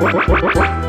What?